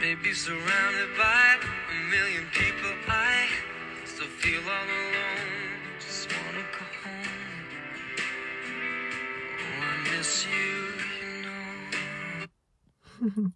Maybe surrounded by a million people, I still feel all alone. Just wanna go home. Oh, I miss you, you know.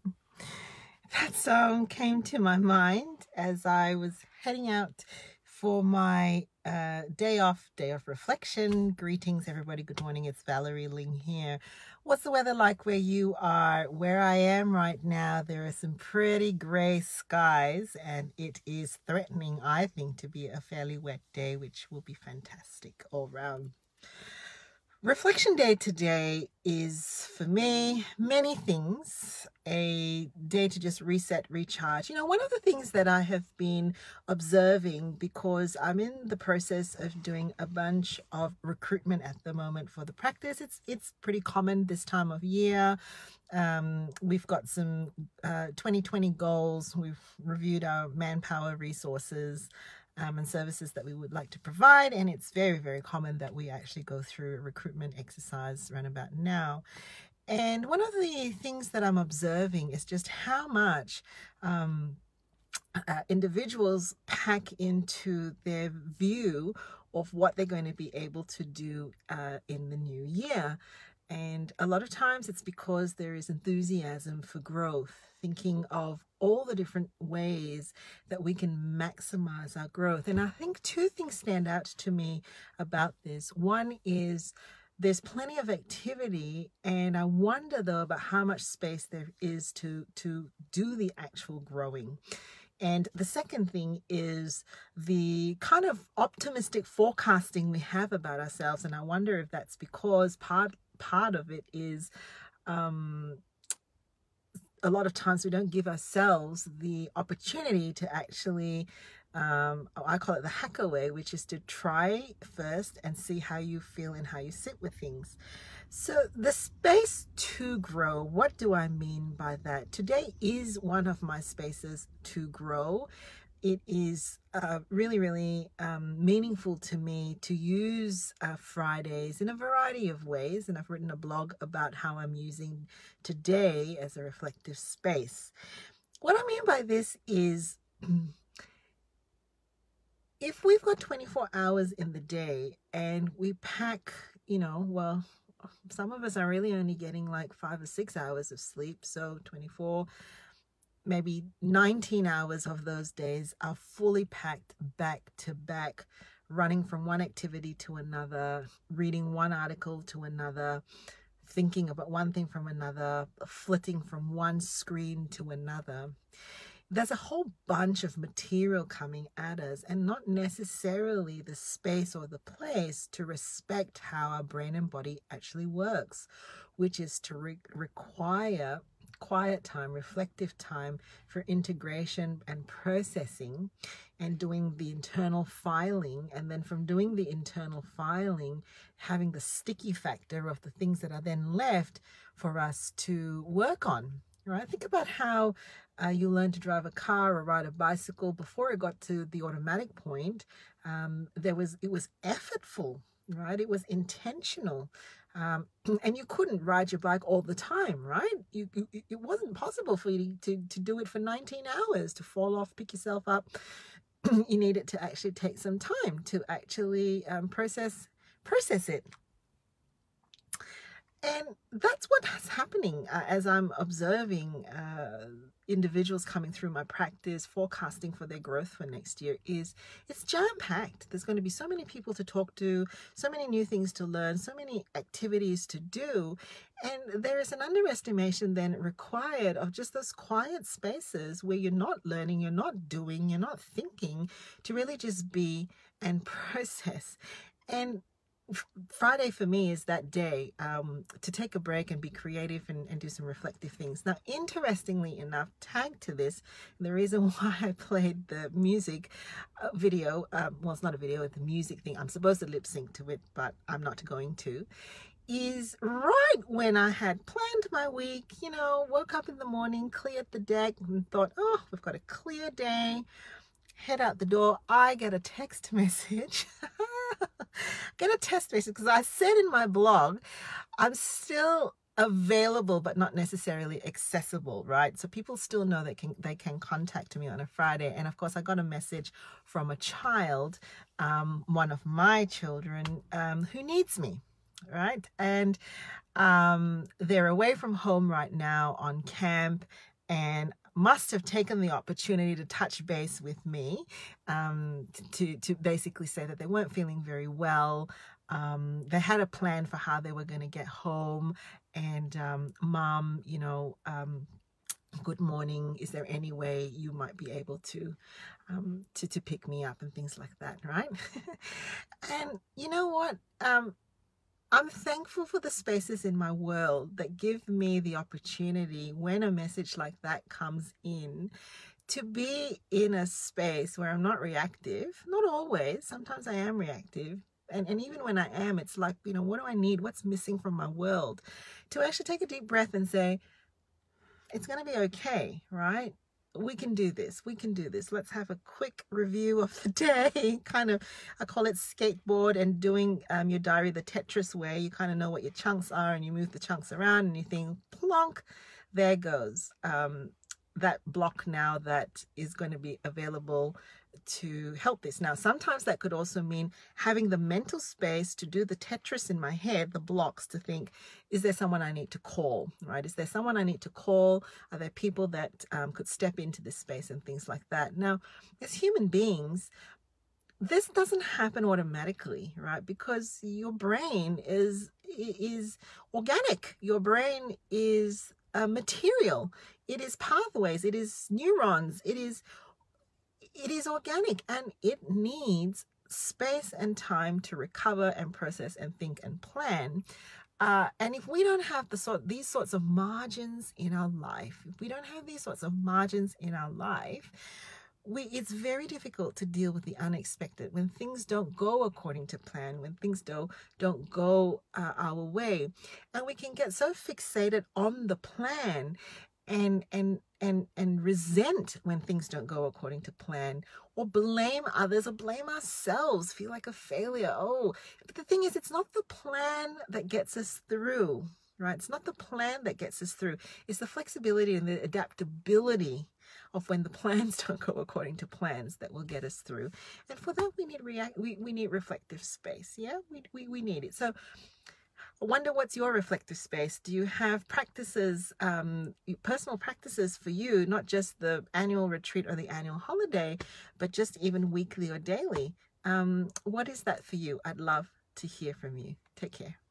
that song came to my mind as I was heading out for my uh, day off, day of reflection. Greetings, everybody. Good morning. It's Valerie Ling here. What's the weather like where you are? Where I am right now, there are some pretty gray skies, and it is threatening, I think, to be a fairly wet day, which will be fantastic all round. Reflection Day today is for me many things. A day to just reset, recharge. You know, one of the things that I have been observing because I'm in the process of doing a bunch of recruitment at the moment for the practice. It's it's pretty common this time of year. Um, we've got some uh, 2020 goals. We've reviewed our manpower resources um, and services that we would like to provide. And it's very, very common that we actually go through a recruitment exercise around about now. And one of the things that I'm observing is just how much um, uh, individuals pack into their view of what they're going to be able to do uh, in the new year. And a lot of times it's because there is enthusiasm for growth, thinking of all the different ways that we can maximize our growth. And I think two things stand out to me about this. One is there's plenty of activity and I wonder though about how much space there is to to do the actual growing. And the second thing is the kind of optimistic forecasting we have about ourselves. And I wonder if that's because part part of it is um, a lot of times we don't give ourselves the opportunity to actually um, I call it the hacker way, which is to try first and see how you feel and how you sit with things. So the space to grow, what do I mean by that? Today is one of my spaces to grow it is uh, really, really um, meaningful to me to use uh, Fridays in a variety of ways. And I've written a blog about how I'm using today as a reflective space. What I mean by this is if we've got 24 hours in the day and we pack, you know, well, some of us are really only getting like five or six hours of sleep. So 24 maybe 19 hours of those days are fully packed back to back, running from one activity to another, reading one article to another, thinking about one thing from another, flitting from one screen to another. There's a whole bunch of material coming at us, and not necessarily the space or the place to respect how our brain and body actually works, which is to re- require quiet time, reflective time for integration and processing and doing the internal filing. And then from doing the internal filing, having the sticky factor of the things that are then left for us to work on. Right? Think about how uh, you learn to drive a car or ride a bicycle. Before it got to the automatic point, um, there was it was effortful, right? It was intentional. Um, and you couldn't ride your bike all the time, right? You, you, it wasn't possible for you to, to do it for 19 hours, to fall off, pick yourself up. you needed to actually take some time to actually um, process process it. And that's what's happening uh, as I'm observing uh, individuals coming through my practice, forecasting for their growth for next year is it's jam packed. There's going to be so many people to talk to, so many new things to learn, so many activities to do. And there is an underestimation then required of just those quiet spaces where you're not learning, you're not doing, you're not thinking to really just be and process. And Friday for me is that day um, to take a break and be creative and, and, do some reflective things. Now, interestingly enough, tagged to this, the reason why I played the music uh, video, um, well, it's not a video, it's a music thing. I'm supposed to lip sync to it, but I'm not going to, is right when I had planned my week, you know, woke up in the morning, cleared the deck and thought, oh, we've got a clear day. Head out the door, I get a text message get a test message because I said in my blog, I'm still available but not necessarily accessible right? So people still know they can they can contact me on a friday. And of course i got a message from a child um, one of my children um, who needs me right? And um, they're away from home right now on camp and must have taken the opportunity to touch base with me um, to, to basically say that they weren't feeling very well. Um, they had a plan for how they were going to get home and um, mom you know um, good morning. Is there any way you might be able to um, to to pick me up? and things like that right? And you know what? Um, I'm thankful for the spaces in my world that give me the opportunity when a message like that comes in to be in a space where I'm not reactive. Not always, sometimes I am reactive. And, and even when I am, it's like, you know, what do I need? What's missing from my world? To actually take a deep breath and say, it's going to be okay, right? We can do this. We can do this. Let's have a quick review of the day. kind of, I call it skateboard and doing um, your diary the Tetris way. You kind of know what your chunks are and you move the chunks around and you think, plonk, there goes. Um, that block now that is going to be available to help this. Now, sometimes that could also mean having the mental space to do the Tetris in my head, the blocks to think, is there someone I need to call, right? Is there someone I need to call? Are there people that um, could step into this space and things like that? Now, as human beings, this doesn't happen automatically, right? Because your brain is is organic. Your brain is uh, material. It is pathways. It is neurons. It is it is organic and it needs space and time to recover and process and think and plan. Uh, and if we don't have the sort these sorts of margins in our life, if we don't have these sorts of margins in our life, we it's very difficult to deal with the unexpected when things don't go according to plan when things don't don't go uh, our way and we can get so fixated on the plan and and and and resent when things don't go according to plan or blame others or blame ourselves feel like a failure. Oh but the thing is it's not the plan that gets us through right? It's not the plan that gets us through. It's the flexibility and the adaptability of when the plans don't go according to plans that will get us through. And for that we need react we, we need reflective space yeah? We, we we need it. So wonder what's your reflective space? Do you have practices, um, personal practices for you, not just the annual retreat or the annual holiday, but just even weekly or daily? Um, what is that for you? I'd love to hear from you. Take care.